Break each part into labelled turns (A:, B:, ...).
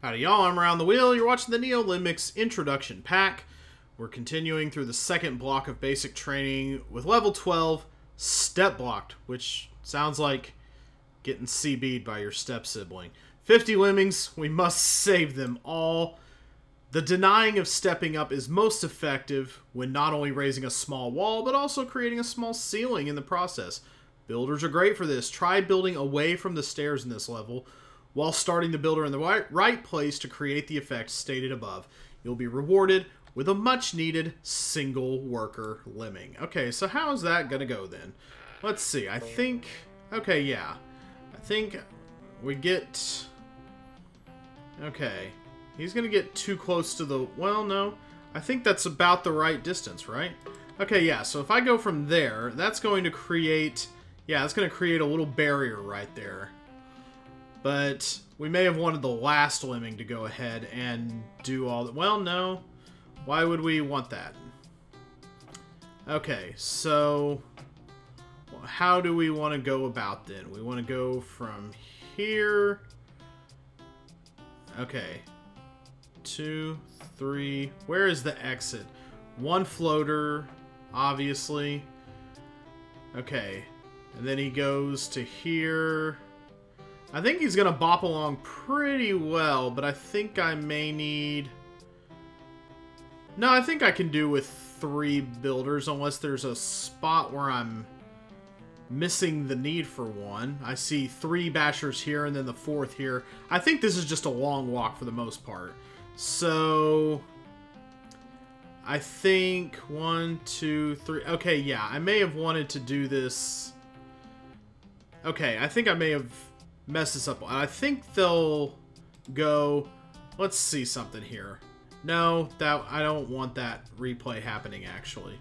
A: Howdy y'all, I'm Around the Wheel. You're watching the NeoLemmix Introduction Pack. We're continuing through the second block of basic training with level 12, Step Blocked, which sounds like getting CB'd by your step sibling. 50 lemmings, we must save them all. The denying of stepping up is most effective when not only raising a small wall, but also creating a small ceiling in the process. Builders are great for this. Try building away from the stairs in this level while starting the builder in the right, place to create the effect stated above. You'll be rewarded with a much needed single worker lemming. Okay, so how's that going to go then? Let's see. I think... Okay, yeah. I think we get... Okay. He's going to get too close to the... Well, no. I think that's about the right distance, right? Okay, yeah. So if I go from there, that's going to create... Yeah, it's going to create a little barrier right there. But we may have wanted the last lemming to go ahead and do all that. Well, no. Why would we want that? Okay, so how do we want to go about then? We want to go from here. Okay. Two, three. Where is the exit? One floater, obviously. Okay. And then he goes to here. I think he's going to bop along pretty well, but I think I may need... No, I think I can do with three builders, unless there's a spot where I'm missing the need for one. I see three bashers here and then the fourth here. I think this is just a long walk for the most part. So... I think one, two, three... Okay, yeah, I may have wanted to do this... Okay, I think I may have mess this up. I think they'll go... Let's see something here. No, that I don't want that replay happening, actually.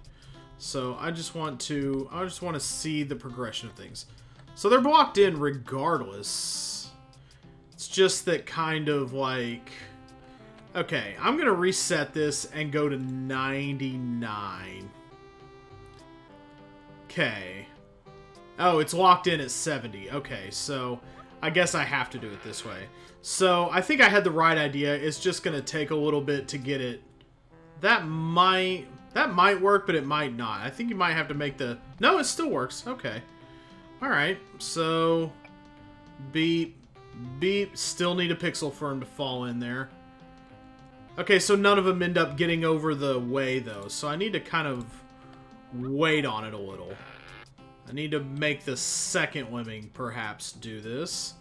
A: So I just want to... I just want to see the progression of things. So they're blocked in regardless. It's just that kind of like... Okay, I'm going to reset this and go to 99. Okay. Oh, it's locked in at 70. Okay, so I guess I have to do it this way. So I think I had the right idea. It's just going to take a little bit to get it. That might that might work, but it might not. I think you might have to make the... No, it still works. Okay. Alright, so... Beep. Beep. Still need a pixel for him to fall in there. Okay, so none of them end up getting over the way, though. So I need to kind of wait on it a little. I need to make the second lemming perhaps do this.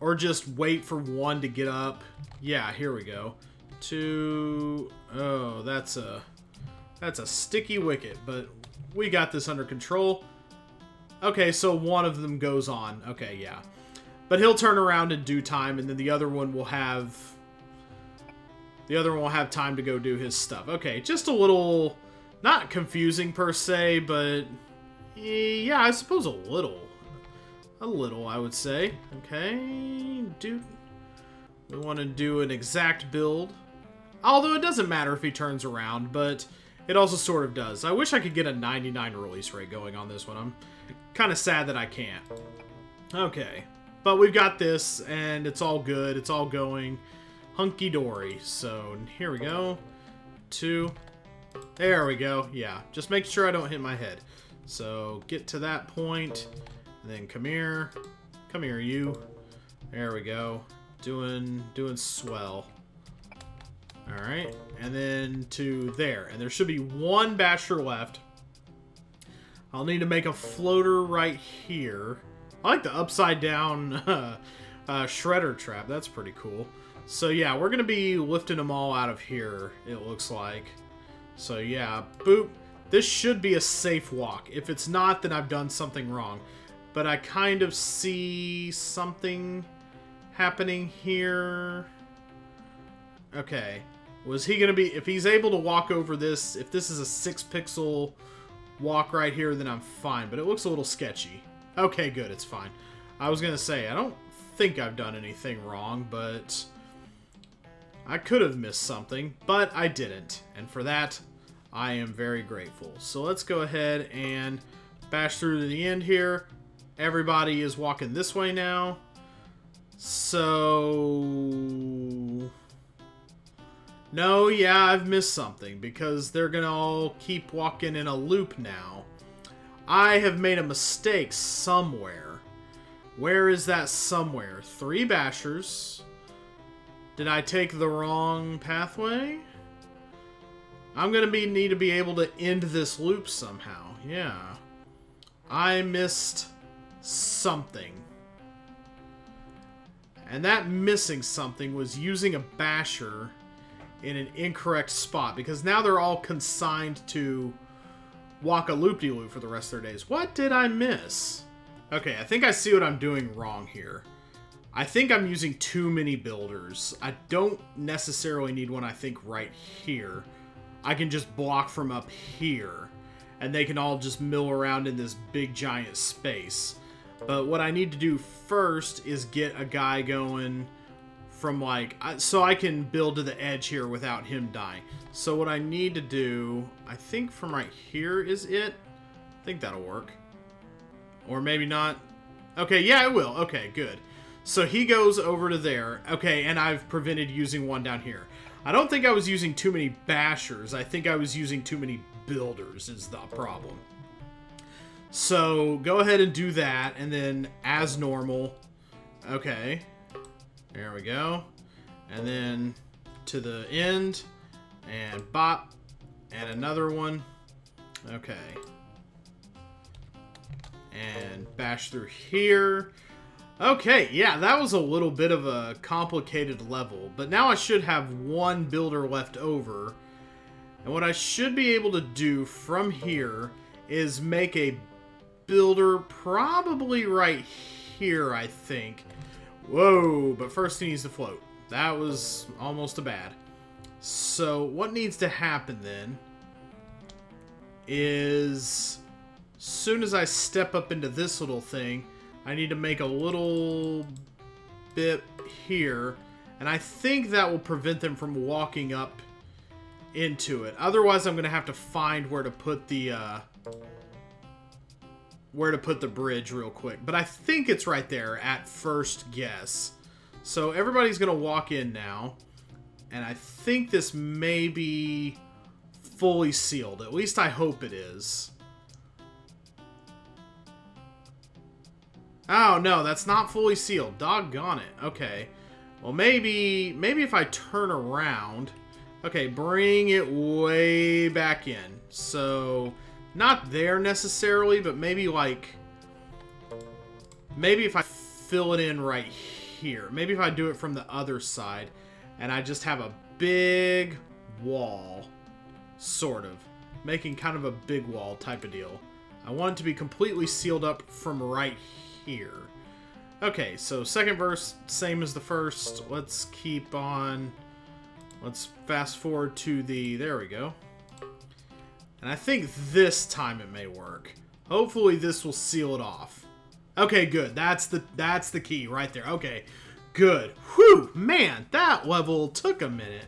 A: Or just wait for one to get up. Yeah, here we go. Two... Oh, that's a... That's a sticky wicket, but we got this under control. Okay, so one of them goes on. Okay, yeah. But he'll turn around in due time, and then the other one will have... The other one will have time to go do his stuff. Okay, just a little... Not confusing per se, but Eh, yeah, I suppose a little. A little, I would say. Okay, dude. We want to do an exact build. Although it doesn't matter if he turns around, but it also sort of does. I wish I could get a 99 release rate going on this one. I'm kind of sad that I can't. Okay. But we've got this, and it's all good. It's all going hunky-dory. So, here we go. Two. There we go. Yeah, just make sure I don't hit my head. So get to that point, and then come here. Come here, you. There we go. Doing, doing swell. Alright, and then to there. And there should be one basher left. I'll need to make a floater right here. I like the upside down uh, uh, shredder trap. That's pretty cool. So yeah, we're going to be lifting them all out of here, it looks like. So yeah, boop. This should be a safe walk. If it's not, then I've done something wrong. But I kind of see something happening here. Okay. Was he going to be... If he's able to walk over this, if this is a six pixel walk right here, then I'm fine. But it looks a little sketchy. Okay, good. It's fine. I was going to say, I don't think I've done anything wrong, but... I could have missed something, but I didn't. And for that, I am very grateful. So let's go ahead and bash through to the end here. Everybody is walking this way now. So No, yeah, I've missed something because they're gonna all keep walking in a loop now. I have made a mistake somewhere. Where is that somewhere? Three bashers. Did I take the wrong pathway? I'm gonna be need to be able to end this loop somehow. Yeah. I missed something. And that missing something was using a basher in an incorrect spot because now they're all consigned to walk a loop-de-loop for the rest of their days. What did I miss? Okay, I think I see what I'm doing wrong here. I think I'm using too many builders. I don't necessarily need one, I think, right here. I can just block from up here, and they can all just mill around in this big giant space. But what I need to do first is get a guy going from like so I can build to the edge here without him dying. So what I need to do, I think from right here is it. I think that'll work. Or maybe not. Okay, yeah, it will. Okay, good. So he goes over to there. Okay, and I've prevented using one down here. I don't think I was using too many bashers. I think I was using too many builders is the problem. So go ahead and do that, and then as normal. Okay. There we go. And then to the end, and bop, and another one. Okay. And bash through here. Okay, yeah, that was a little bit of a complicated level, but now I should have one builder left over. And what I should be able to do from here is make a builder probably right here, I think. Whoa, but first he needs to float. That was almost a bad. So what needs to happen then is soon as I step up into this little thing, I need to make a little bit here, and I think that will prevent them from walking up into it. Otherwise, I'm going to have to find where to put the, uh, where to put the bridge real quick. But I think it's right there at first guess. So everybody's going to walk in now. And I think this may be fully sealed. At least I hope it is. Oh, no, that's not fully sealed. Doggone it. Okay. Well, maybe, maybe if I turn around... Okay, bring it way back in. So, not there necessarily, but maybe like... Maybe if I fill it in right here. Maybe if I do it from the other side and I just have a big wall, sort of. Making kind of a big wall type of deal. I want it to be completely sealed up from right here. Okay, so second verse, same as the first. Let's keep on... Let's fast forward to the... There we go. And I think this time it may work. Hopefully this will seal it off. Okay, good. That's the that's the key right there. Okay, good. Whew, man, that level took a minute.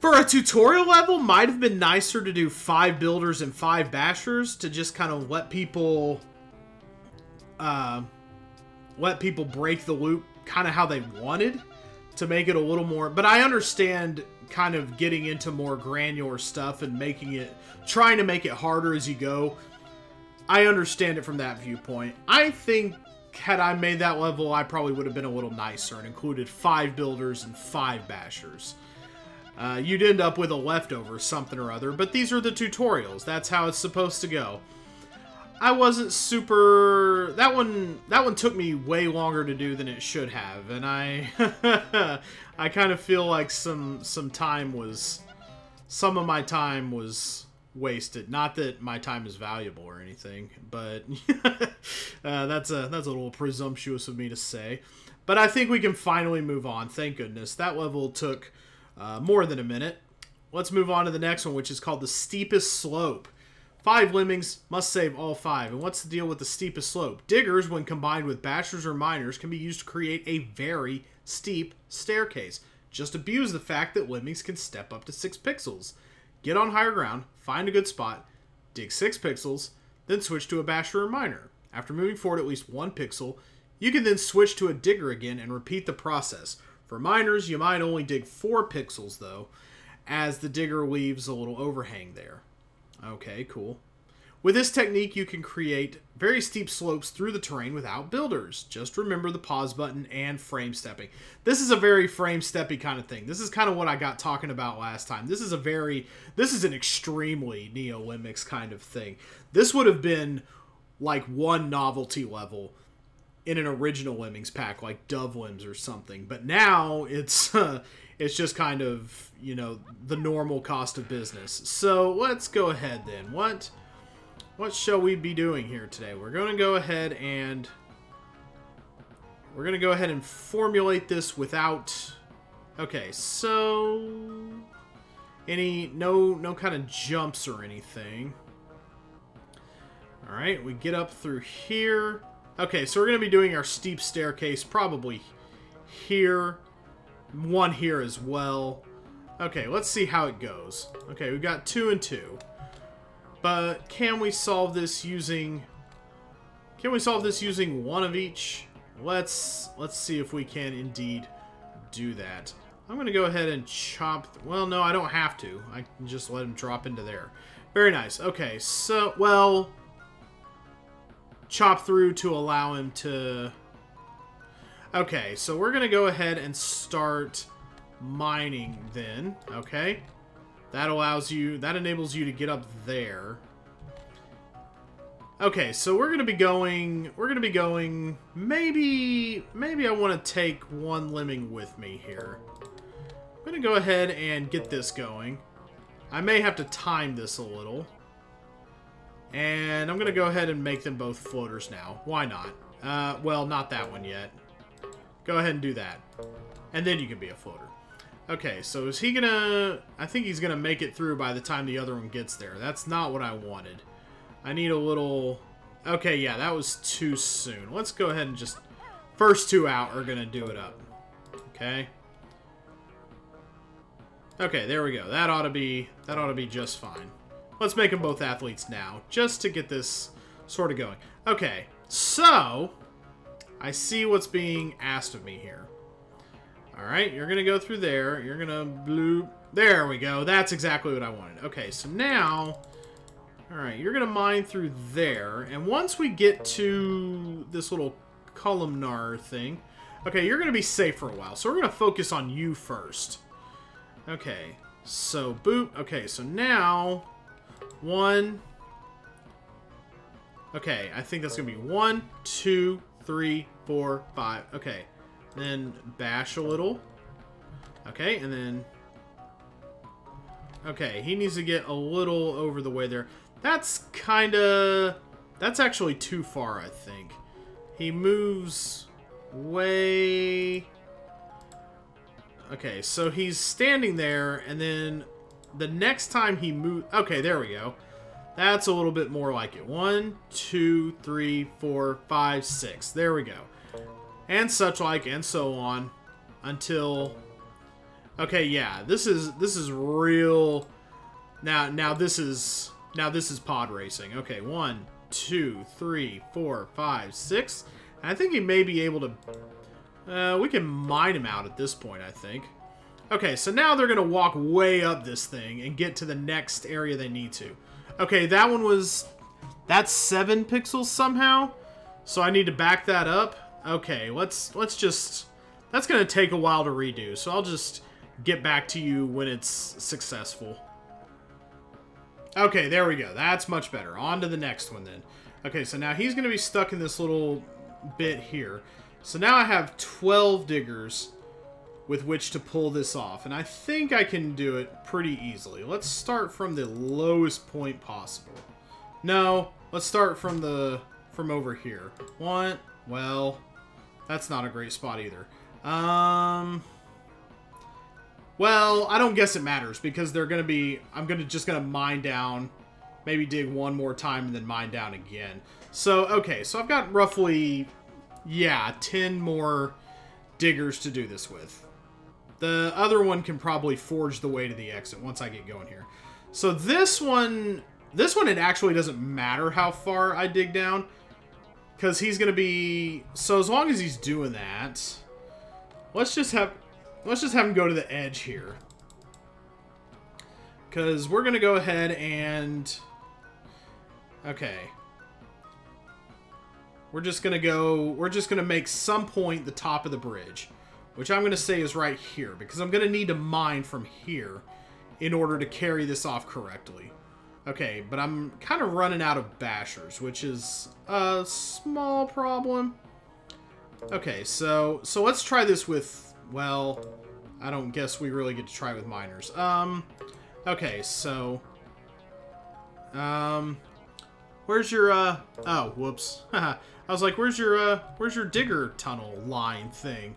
A: For a tutorial level, might have been nicer to do five builders and five bashers to just kind of let people, uh, let people break the loop kind of how they wanted to make it a little more. But I understand kind of getting into more granular stuff and making it, trying to make it harder as you go. I understand it from that viewpoint. I think had I made that level, I probably would have been a little nicer and included five builders and five bashers. Uh, you'd end up with a leftover something or other, but these are the tutorials. That's how it's supposed to go. I wasn't super... That one that one took me way longer to do than it should have, and I I kind of feel like some some time was... Some of my time was wasted. Not that my time is valuable or anything, but uh, that's a that's a little presumptuous of me to say. But I think we can finally move on. Thank goodness that level took uh, more than a minute. Let's move on to the next one, which is called the steepest slope. Five lemmings must save all five. And what's the deal with the steepest slope? Diggers, when combined with bashers or miners, can be used to create a very steep staircase. Just abuse the fact that lemmings can step up to six pixels. Get on higher ground, find a good spot, dig six pixels, then switch to a basher or miner. After moving forward at least one pixel, you can then switch to a digger again and repeat the process. For miners, you might only dig 4 pixels, though, as the digger leaves a little overhang there. Okay, cool. With this technique, you can create very steep slopes through the terrain without builders. Just remember the pause button and frame stepping. This is a very frame steppy kind of thing. This is kind of what I got talking about last time. This is a very, this is an extremely Neolemmix kind of thing. This would have been like one novelty level in an original Lemmings pack, like Dove Limbs or something. But now it's uh, it's just kind of you know the normal cost of business. So let's go ahead then. What? what shall we be doing here today? We're going to go ahead and we're going to go ahead and formulate this without okay so any no no kind of jumps or anything all right we get up through here okay so we're going to be doing our steep staircase probably here one here as well okay let's see how it goes okay we've got two and two but can we solve this using... Can we solve this using one of each? Let's let's see if we can indeed do that. I'm going to go ahead and chop... Well, no, I don't have to. I can just let him drop into there. Very nice. Okay, so, well... Chop through to allow him to... Okay, so we're going to go ahead and start mining then, okay? That allows you, that enables you to get up there. Okay, so we're going to be going, we're going to be going, maybe, maybe I want to take one lemming with me here. I'm going to go ahead and get this going. I may have to time this a little. And I'm going to go ahead and make them both floaters now. Why not? Uh, well, not that one yet. Go ahead and do that. And then you can be a floater. Okay, so is he gonna... I think he's gonna make it through by the time the other one gets there. That's not what I wanted. I need a little... Okay, yeah, that was too soon. Let's go ahead and just... First two out are gonna do it up. Okay. Okay, there we go. That ought to be... That ought to be just fine. Let's make them both athletes now, just to get this sort of going. Okay, so... I see what's being asked of me here. Alright, you're going to go through there. You're going to bloop. There we go. That's exactly what I wanted. Okay, so now... Alright, you're going to mine through there. And once we get to this little columnar thing... Okay, you're going to be safe for a while. So we're going to focus on you first. Okay, so boop. Okay, so now... One... Okay, I think that's going to be one, two, three, four, five. Okay. Then bash a little. Okay, and then... Okay, he needs to get a little over the way there. That's kind of... That's actually too far, I think. He moves way... Okay, so he's standing there, and then the next time he moves... Okay, there we go. That's a little bit more like it. One, two, three, four, five, six. There we go and such like, and so on, until. Okay, yeah, this is this is real. Now, now this is now this is pod racing. Okay, one, two, three, four, five, six. I think he may be able to. Uh, we can mine him out at this point. I think. Okay, so now they're gonna walk way up this thing and get to the next area they need to. Okay, that one was that's seven pixels somehow. So I need to back that up. Okay, let's let's just... That's going to take a while to redo, so I'll just get back to you when it's successful. Okay, there we go. That's much better. On to the next one then. Okay, so now he's going to be stuck in this little bit here. So now I have 12 diggers with which to pull this off. And I think I can do it pretty easily. Let's start from the lowest point possible. No, let's start from the from over here. One, well, that's not a great spot either. Um... Well, I don't guess it matters because they're going to be... I'm going to just going to mine down, maybe dig one more time and then mine down again. So, okay, so I've got roughly, yeah, 10 more diggers to do this with. The other one can probably forge the way to the exit once I get going here. So this one, this one, it actually doesn't matter how far I dig down because he's going to be... So as long as he's doing that, let's just have let's just have him go to the edge here. Because we're going to go ahead and... Okay. We're just going to go... We're just going to make some point the top of the bridge. Which I'm going to say is right here. Because I'm going to need to mine from here in order to carry this off correctly. Okay, but I'm kind of running out of bashers, which is a small problem. Okay, so so let's try this with, well, I don't guess we really get to try with miners. Um, okay, so, um, where's your, uh, oh, whoops. I was like, where's your, uh, where's your digger tunnel line thing?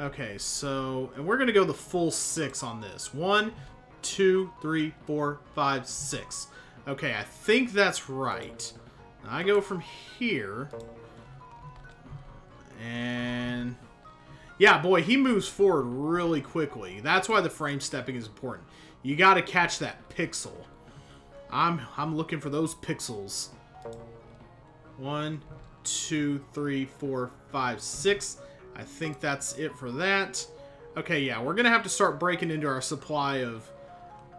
A: Okay, so, and we're going to go the full six on this. One, two, three, four, five, six. Okay, I think that's right. Now I go from here. And... Yeah, boy, he moves forward really quickly. That's why the frame stepping is important. You got to catch that pixel. I'm I'm looking for those pixels. One, two, three, four, five, six. I think that's it for that. Okay, yeah, we're going to have to start breaking into our supply of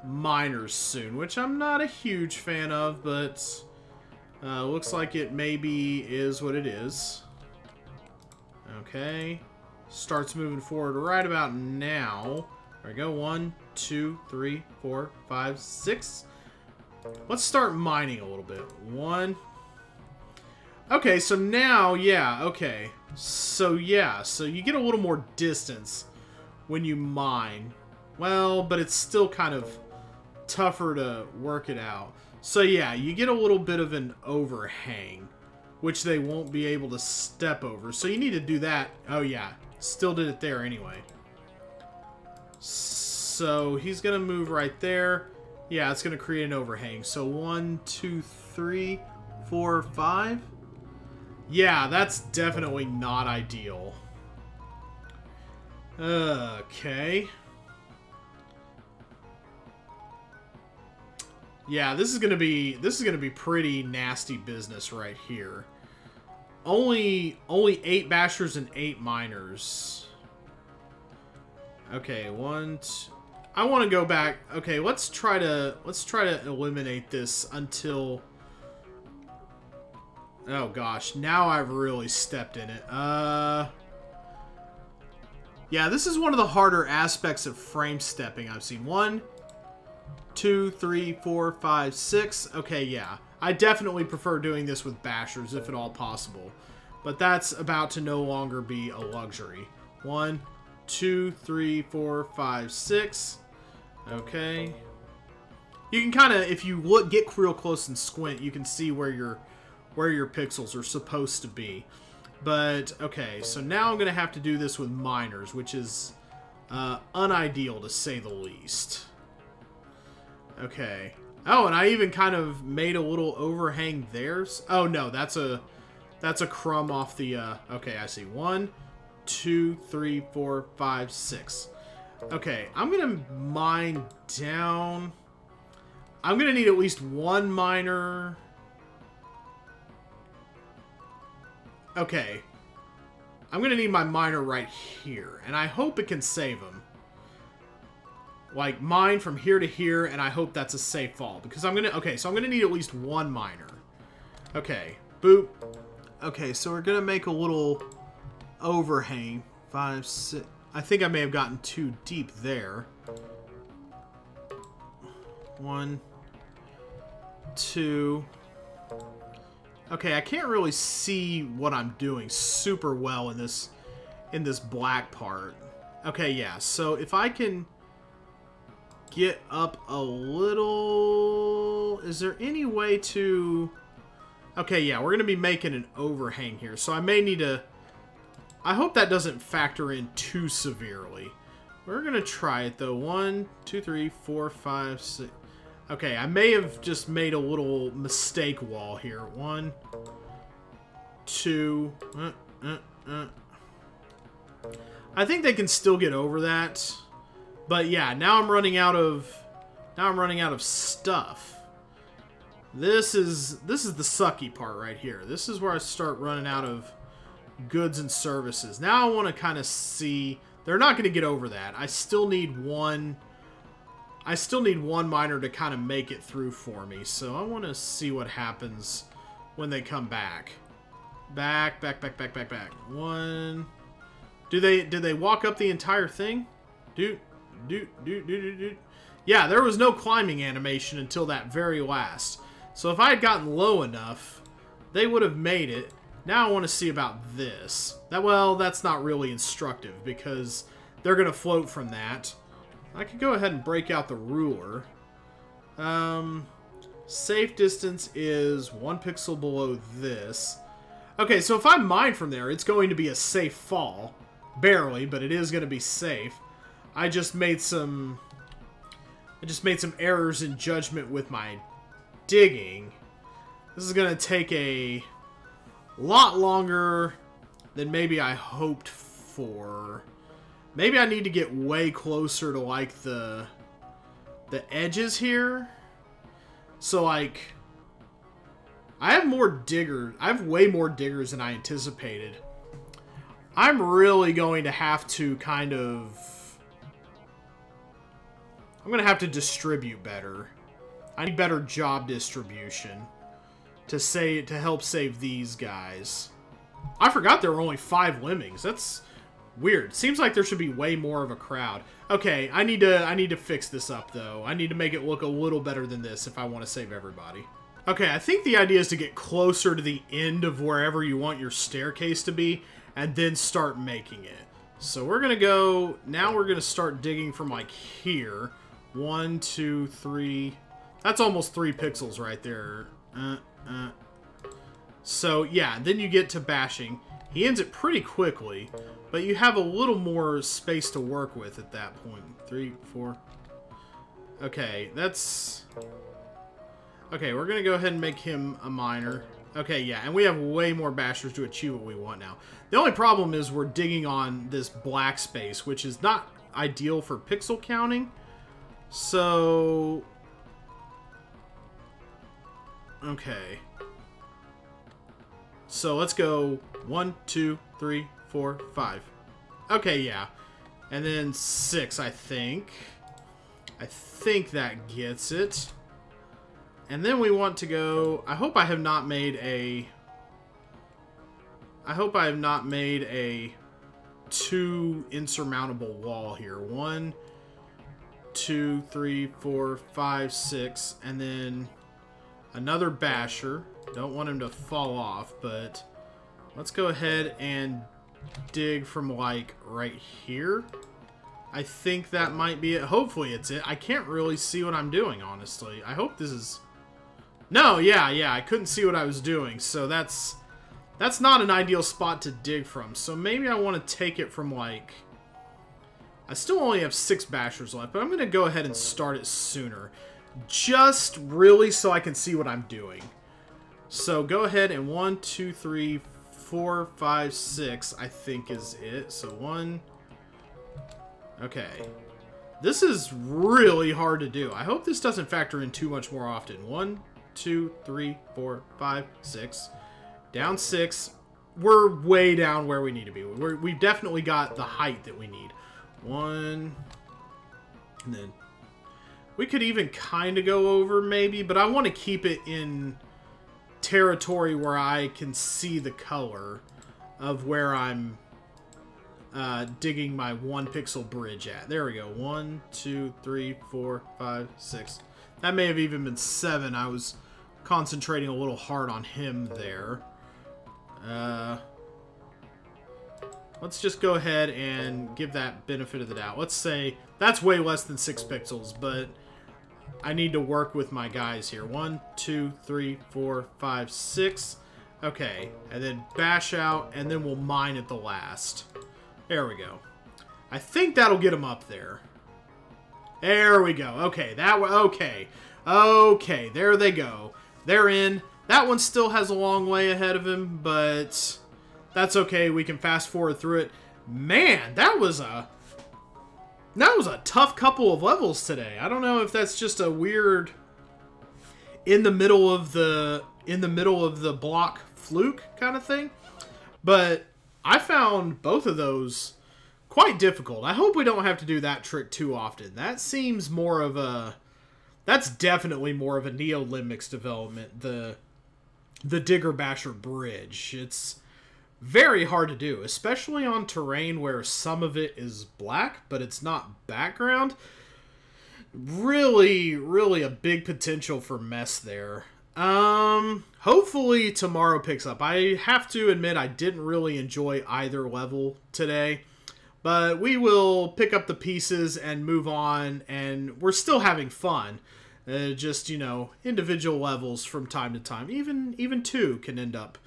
A: miners soon, which I'm not a huge fan of, but uh, looks like it maybe is what it is. Okay. Starts moving forward right about now. There we go. One, two, three, four, five, six. Let's start mining a little bit. One. Okay, so now, yeah, okay. So, yeah, so you get a little more distance when you mine. Well, but it's still kind of tougher to work it out. So yeah, you get a little bit of an overhang, which they won't be able to step over. So you need to do that. Oh yeah, still did it there anyway. So he's going to move right there. Yeah, it's going to create an overhang. So one, two, three, four, five. Yeah, that's definitely not ideal. Okay. Yeah, this is gonna be this is gonna be pretty nasty business right here. Only only eight bashers and eight miners. Okay, one. Two, I want to go back. Okay, let's try to let's try to eliminate this until. Oh gosh, now I've really stepped in it. Uh. Yeah, this is one of the harder aspects of frame stepping I've seen. One, two, three, four, five, six. Okay, yeah. I definitely prefer doing this with bashers, if at all possible. But that's about to no longer be a luxury. One, two, three, four, five, six. Okay. You can kind of, if you look, get real close and squint, you can see where your where your pixels are supposed to be. But, okay, so now I'm going to have to do this with miners, which is uh, unideal to say the least. Okay. Oh, and I even kind of made a little overhang there. Oh, no, that's a that's a crumb off the... Uh, okay, I see. One, two, three, four, five, six. Okay, I'm going to mine down... I'm going to need at least one miner... Okay. I'm going to need my miner right here, and I hope it can save him like mine from here to here, and I hope that's a safe fall. Because I'm gonna, okay, so I'm gonna need at least one miner. Okay, boop. Okay, so we're gonna make a little overhang. Five, six, I think I may have gotten too deep there. One, two. Okay, I can't really see what I'm doing super well in this in this black part. Okay, yeah, so if I can get up a little... Is there any way to... Okay, yeah, we're going to be making an overhang here, so I may need to... I hope that doesn't factor in too severely. We're going to try it, though. One, two, three, four, five, six... Okay, I may have just made a little mistake wall here. One, two... Uh, uh, uh. I think they can still get over that. But yeah, now I'm running out of now I'm running out of stuff. This is this is the sucky part right here. This is where I start running out of goods and services. Now I want to kind of see They're not going to get over that. I still need one... I still need one miner to kind of make it through for me. So I want to see what happens when they come back. Back, back, back, back, back, back. One... Do they did they walk up the entire thing? Do do do do do do. Yeah, there was no climbing animation until that very last. So if I had gotten low enough, they would have made it. Now I want to see about this. That well, that's not really instructive because they're going to float from that. I could go ahead and break out the ruler. Um, safe distance is one pixel below this. Okay, so if I mine from there, it's going to be a safe fall. Barely, but it is going to be safe. I just made some... I just made some errors in judgment with my digging. This is going to take a lot longer than maybe I hoped for. Maybe I need to get way closer to, like, the... the edges here. So, like... I have more diggers. I have way more diggers than I anticipated. I'm really going to have to kind of... I'm going to have to distribute better. I need better job distribution to say to help save these guys. I forgot there were only five lemmings. That's weird. Seems like there should be way more of a crowd. Okay, I need to I need to fix this up though. I need to make it look a little better than this if I want to save everybody. Okay, I think the idea is to get closer to the end of wherever you want your staircase to be and then start making it. So we're going to go, now we're going to start digging from like here. One, two, three. That's almost three pixels right there. Uh, uh. So yeah, then you get to bashing. He ends it pretty quickly, but you have a little more space to work with at that point. Three, four. Okay, that's... Okay, we're going to go ahead and make him a miner. Okay, yeah, and we have way more bashers to achieve what we want now. The only problem is we're digging on this black space, which is not ideal for pixel counting. So... Okay. So let's go one, two, three, four, five. Okay, yeah. And then six, I think. I think that gets it. And then we want to go... I hope I have not made a... I hope I have not made a too insurmountable wall here. One, two, three, four, five, six, and then another basher. Don't want him to fall off, but let's go ahead and dig from like right here. I think that might be it. Hopefully it's it. I can't really see what I'm doing, honestly. I hope this is... No, yeah, yeah, I couldn't see what I was doing, so that's... That's not an ideal spot to dig from, so maybe I want to take it from, like... I still only have six bashers left, but I'm going to go ahead and start it sooner. Just really so I can see what I'm doing. So go ahead and one, two, three, four, five, six, I think is it. So one... Okay. This is really hard to do. I hope this doesn't factor in too much more often. One, two, three, four, five, six. Down six. We're way down where we need to be. We're, we've definitely got the height that we need. One. And then we could even kind of go over maybe, but I want to keep it in territory where I can see the color of where I'm uh, digging my one pixel bridge at. There we go. One, two, three, four, five, six. That may have even been seven. I was concentrating a little hard on him there. Uh, let's just go ahead and give that benefit of the doubt. Let's say that's way less than six pixels, but I need to work with my guys here. One, two, three, four, five, six. Okay, and then bash out, and then we'll mine at the last. There we go. I think that'll get him up there. There we go. Okay, that okay. Okay, there they go. They're in. That one still has a long way ahead of him, but that's okay. We can fast forward through it. Man, that was a that was a tough couple of levels today. I don't know if that's just a weird in the middle of the in the middle of the block fluke kind of thing, but I found both of those quite difficult. I hope we don't have to do that trick too often. That seems more of a that's definitely more of a NeoLemmix development, the the Digger Basher Bridge. It's very hard to do, especially on terrain where some of it is black, but it's not background. Really, really a big potential for mess there. Um, hopefully tomorrow picks up. I have to admit I didn't really enjoy either level today, but we will pick up the pieces and move on, and we're still having fun. Uh, just you know, individual levels from time to time. Even even two can end up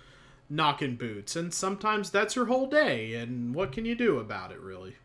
A: knocking boots, and sometimes that's your whole day. And what can you do about it, really?